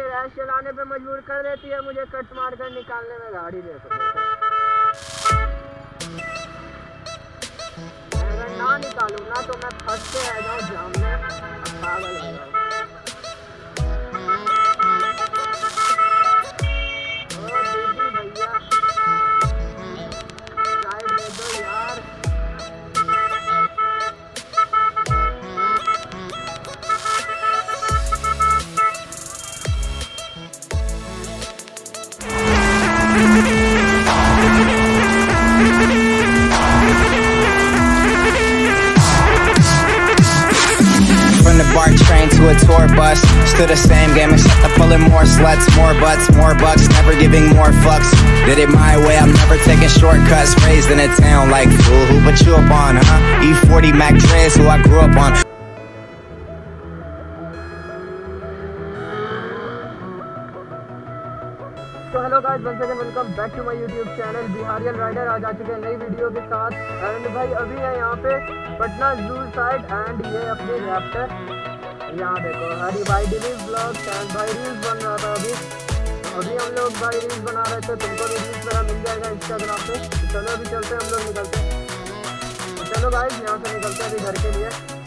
Rash चलाने पे मजबूर कर देती है, मुझे कट मार कर निकालने में गाड़ी देखो अगर ना निकालू, ना तो मैं फंस के आ जाऊँ, जाम में। पागल हो जाऊँ। From the BART train to a tour bus Still the same game except I'm pulling more sluts More butts, more bucks, never giving more fucks. Did it my way, I'm never taking shortcuts. Raised in a town like fool, who put you up on, huh? E40 Mac Dre's who I grew up on guys once again welcome back to my YouTube channel बिहारियल rider आज आ चुके हैं नई video के साथ। And भाई, अभी है यहाँ पे पटना जू साइड एंड ये अपनी रैप्टर यहाँ देखो, हरी भाई डिलीज ब्लॉग एंड भाई रील्स बन रहा था अभी। अभी हम लोग भाई रील्स बना रहे थे, तुमको भी रील्स मेरा मिल जाएगा इंस्टाग्राम पे। चलो, अभी चलते हैं, हम लोग निकलते हैं। चलो गाइस यहाँ से निकलते हैं अभी घर के लिए।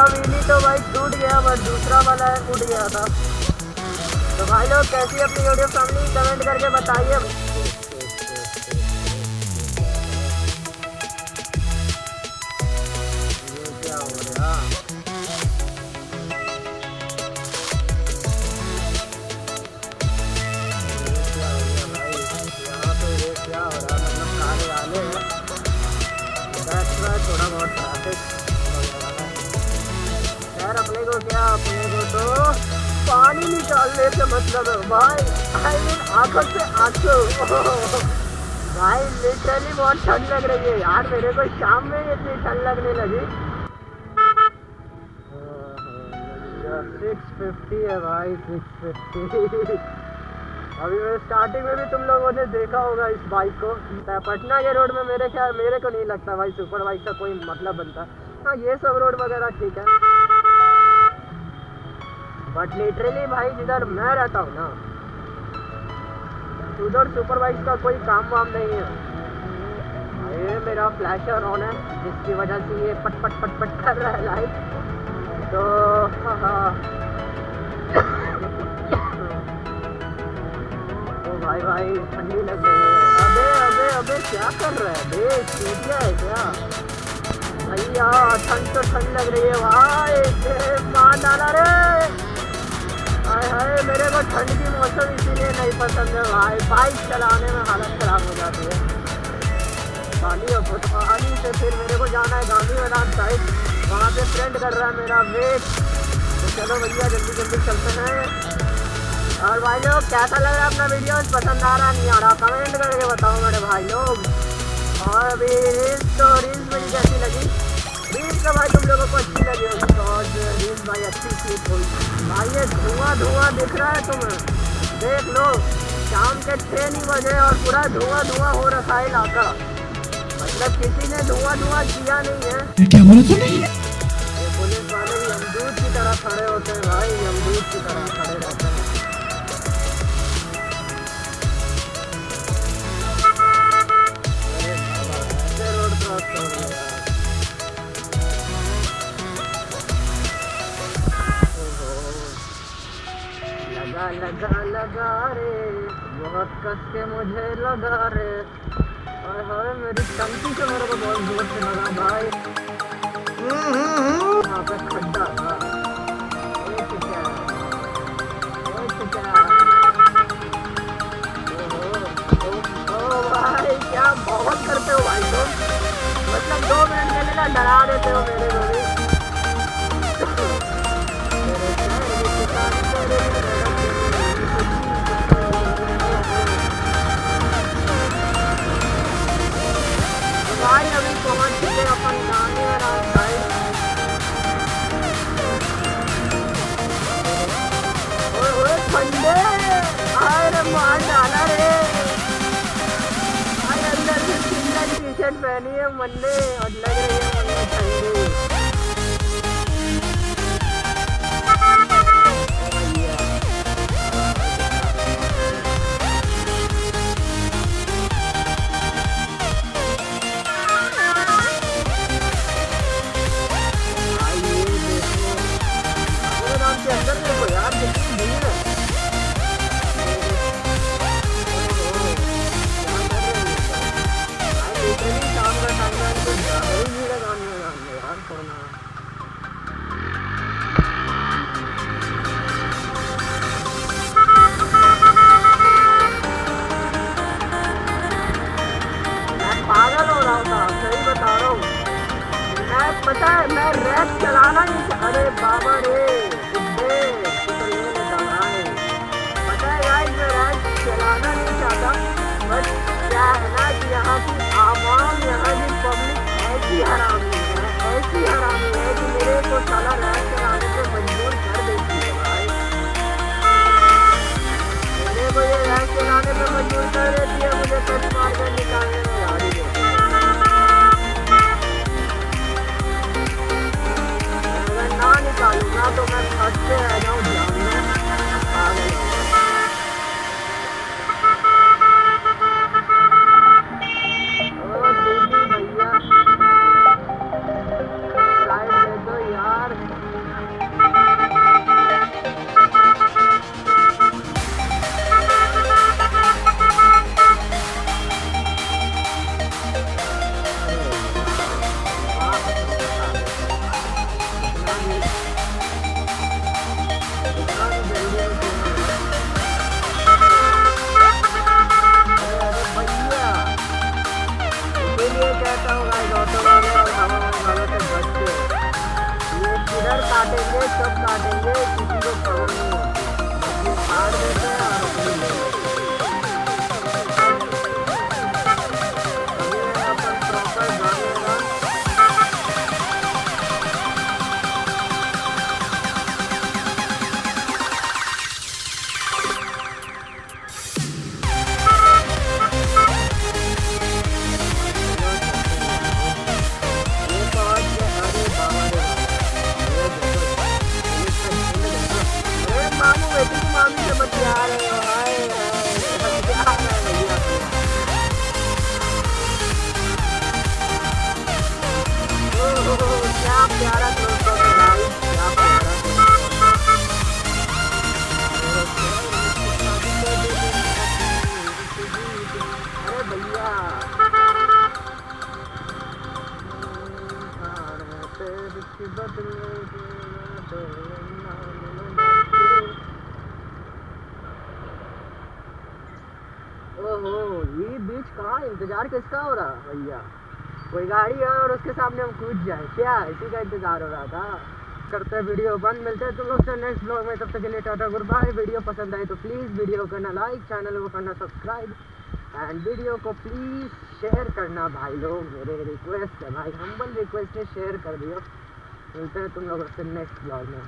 पहला वीली तो भाई टूट गया बट दूसरा वाला है उठ गया था। तो भाई लोग, कैसी अपनी वीडियो फैमिली कमेंट करके बताइए। क्या हो रहा? तो पानी निकालने से मतलब भाई आई मीन आँखों से आँसू। भाई लिटरली बहुत ठंड लग रही है यार, मेरे को शाम में इतनी ठंड लगने लगी। सिक्स फिफ्टी है भाई सिक्स फिफ्टी अभी मैं स्टार्टिंग में भी तुम लोगों ने देखा होगा इस बाइक को। पटना के रोड में, मेरे ख्याल, मेरे को नहीं लगता भाई सुपर बाइक का कोई मतलब बनता। हाँ ये सब रोड वगैरह ठीक है। बट लिटरली भाई, जिधर मैं रहता हूँ ना, उधर सुपरवाइज का कोई काम वाम नहीं है। ये मेरा फ्लैशर ऑन है, जिसकी वजह से ये पट पट पट पट कर रहा है लाइट तो हाँ हाँ। ओ भाई भाई, ठंडी लग गई है। अबे अबे अबे, क्या कर रहा है? बे टूट है क्या? भैया ठंड तो ठंड लग रही है, भाई। मार डाला रे। हाय मेरे को ठंड की मौसम इसीलिए नहीं पसंद है भाई। बाइक चलाने में हालत खराब हो जाती है। पानी और पानी से फिर मेरे को जाना है गांधी मैदान साइड। वहाँ पे फ्रेंड कर रहा है मेरा, वेट तो चलो भैया, जल्दी जल्दी चलते हैं। और भाई लोग, कैसा लग रहा है अपना वीडियो पसंद आ रहा नहीं आ रहा? कमेंट करके बताओ मेरे भाई लोग। और अभी रील्स तो रील्स मेरी कैसी लगी? रील्स तो भाई तुम लोगों को अच्छी लगी होगी। और रील्स भाई अच्छी क्लिक हुई भाई ये धुआँ धुआँ दिख रहा है तुम्हें। देख लो शाम के छः नहीं बजे और पूरा धुआँ धुआँ हो रखा है इलाका। मतलब किसी ने धुआँ धुआँ किया नहीं है। क्या बोला ये पुलिस वाले ही अमदूद की तरह खड़े होते हैं भाई अमदूद की तरह खड़े रहते हैं। लगा लगा रे। बहुत कस के मुझे लगा रे। हाय हाय मेरी टंकी से मेरे को बहुत ज़ोर से लगा भाई। वहाँ पे खड्डा था। बहुत करते हो भाई तुम। मतलब दो मिनट के लिए ना डरा देते हो मेरे को जैकेट पहनी है मन्ने और लग रही है। काटेंगे कब काटेंगे किसी को खबर नहीं होती। फाड़ देते हैं और अपनी ओहो ये बीच कहाँ? इंतज़ार किसका हो रहा भैया? कोई गाड़ी है और उसके सामने हम कूद जाए। क्या? इसी का इंतज़ार हो रहा था। करते हैं वीडियो बंद। मिलते हैं तुम लोग से नेक्स्ट ब्लॉग में। तब तक के लिए टाटा गुड बाय। वीडियो पसंद आए तो प्लीज़ वीडियो करना लाइक चैनल को करना सब्सक्राइब एंड वीडियो को प्लीज़ शेयर करना भाई लोग। मेरे रिक्वेस्ट है भाई। हम्बल रिक्वेस्ट है शेयर कर दियो। मिलते हैं तुम लोगों से नेक्स्ट ब्लॉग में।